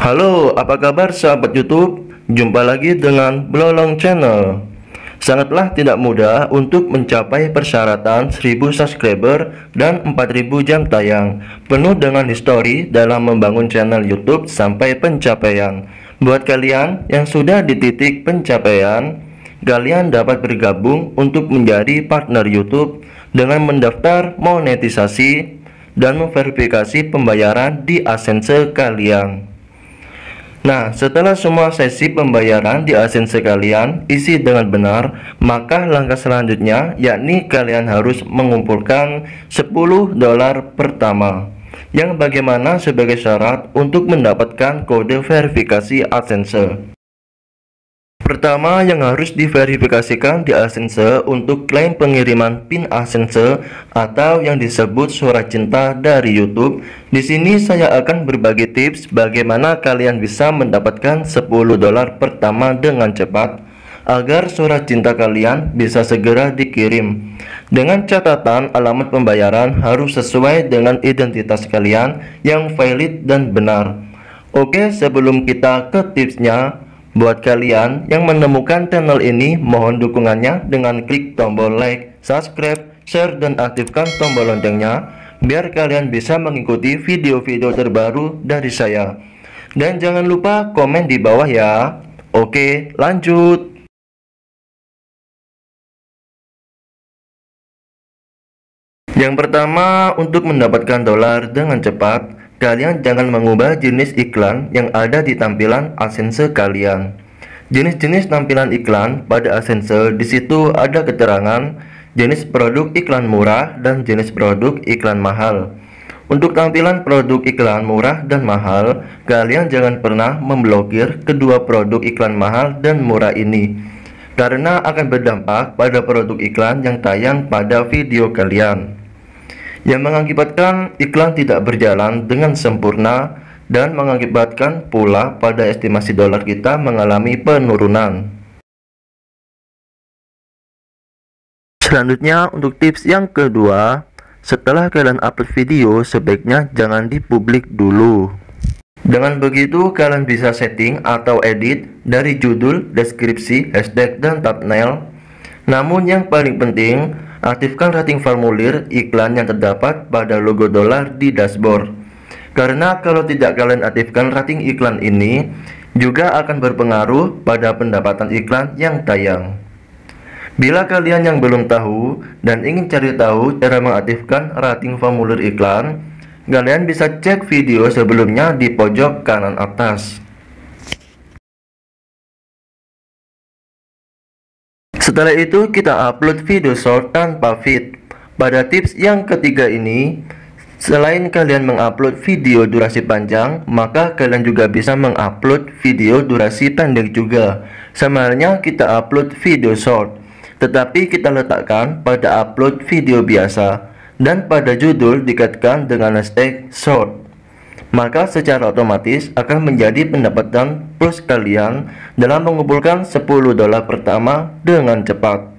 Halo, apa kabar sahabat YouTube? Jumpa lagi dengan Blolong Channel. Sangatlah tidak mudah untuk mencapai persyaratan 1000 subscriber dan 4000 jam tayang, penuh dengan histori dalam membangun channel YouTube sampai pencapaian. Buat kalian yang sudah di titik pencapaian, kalian dapat bergabung untuk menjadi partner YouTube dengan mendaftar monetisasi dan memverifikasi pembayaran di Asense kalian. Nah, setelah semua sesi pembayaran di asensi kalian isi dengan benar, maka langkah selanjutnya yakni kalian harus mengumpulkan 10 dolar pertama yang bagaimana sebagai syarat untuk mendapatkan kode verifikasi AdSense. Pertama yang harus diverifikasikan di Asense untuk klaim pengiriman PIN Asense atau yang disebut surat cinta dari YouTube. Di sini saya akan berbagi tips bagaimana kalian bisa mendapatkan 10 dolar pertama dengan cepat agar surat cinta kalian bisa segera dikirim. Dengan catatan alamat pembayaran harus sesuai dengan identitas kalian yang valid dan benar. Oke, sebelum kita ke tipsnya, Buat kalian yang menemukan channel ini, mohon dukungannya dengan klik tombol like, subscribe, share, dan aktifkan tombol loncengnya biar kalian bisa mengikuti video-video terbaru dari saya. Dan jangan lupa komen di bawah ya. Oke, lanjut. Yang pertama, untuk mendapatkan dolar dengan cepat, Kalian jangan mengubah jenis iklan yang ada di tampilan AdSense kalian. Jenis-jenis tampilan iklan pada AdSense di situ ada keterangan jenis produk iklan murah dan jenis produk iklan mahal. Untuk tampilan produk iklan murah dan mahal, kalian jangan pernah memblokir kedua produk iklan mahal dan murah ini karena akan berdampak pada produk iklan yang tayang pada video kalian yang mengakibatkan iklan tidak berjalan dengan sempurna dan mengakibatkan pula pada estimasi dolar kita mengalami penurunan. Selanjutnya untuk tips yang kedua, setelah kalian upload video sebaiknya jangan dipublik dulu. Dengan begitu kalian bisa setting atau edit dari judul, deskripsi, hashtag, dan thumbnail. Namun yang paling penting, Aktifkan rating formulir iklan yang terdapat pada logo dolar di dashboard. Karena kalau tidak kalian aktifkan rating iklan ini, juga akan berpengaruh pada pendapatan iklan yang tayang. Bila kalian yang belum tahu dan ingin cari tahu cara mengaktifkan rating formulir iklan, kalian bisa cek video sebelumnya di pojok kanan atas. Setelah itu kita upload video short tanpa feed. Pada tips yang ketiga ini, selain kalian mengupload video durasi panjang, maka kalian juga bisa mengupload video durasi pendek juga. Sama halnya kita upload video short, tetapi kita letakkan pada upload video biasa dan pada judul dikaitkan dengan hashtag short maka secara otomatis akan menjadi pendapatan plus kalian dalam mengumpulkan 10 dolar pertama dengan cepat.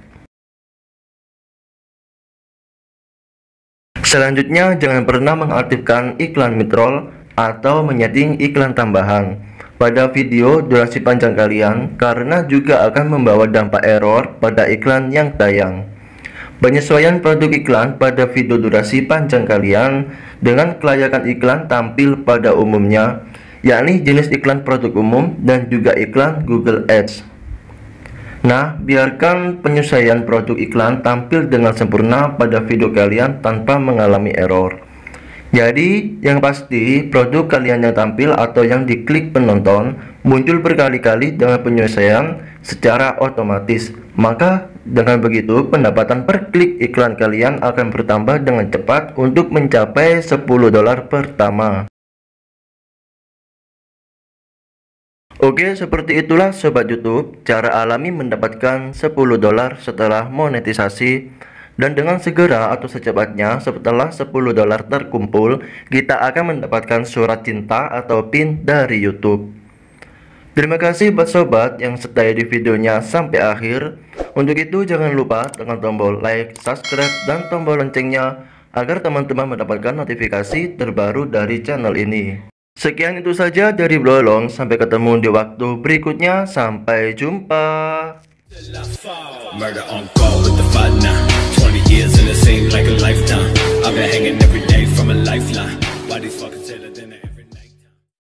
Selanjutnya, jangan pernah mengaktifkan iklan mitrol atau menyeting iklan tambahan pada video durasi panjang kalian karena juga akan membawa dampak error pada iklan yang tayang. Penyesuaian produk iklan pada video durasi panjang kalian dengan kelayakan iklan tampil pada umumnya, yakni jenis iklan produk umum dan juga iklan Google Ads. Nah, biarkan penyesuaian produk iklan tampil dengan sempurna pada video kalian tanpa mengalami error. Jadi, yang pasti produk kalian yang tampil atau yang diklik penonton muncul berkali-kali dengan penyesuaian secara otomatis. Maka dengan begitu pendapatan per klik iklan kalian akan bertambah dengan cepat untuk mencapai 10 dolar pertama. Oke, seperti itulah sobat YouTube, cara alami mendapatkan 10 dolar setelah monetisasi dan dengan segera atau secepatnya setelah 10 dolar terkumpul, kita akan mendapatkan surat cinta atau PIN dari YouTube. Terima kasih buat sobat yang setia di videonya sampai akhir. Untuk itu jangan lupa tekan tombol like, subscribe, dan tombol loncengnya agar teman-teman mendapatkan notifikasi terbaru dari channel ini. Sekian itu saja dari Blolong, sampai ketemu di waktu berikutnya, sampai jumpa. Murder on call with the fight now 20 years and it seemed like a lifetime I've been hanging every day from a lifeline Why these fuckers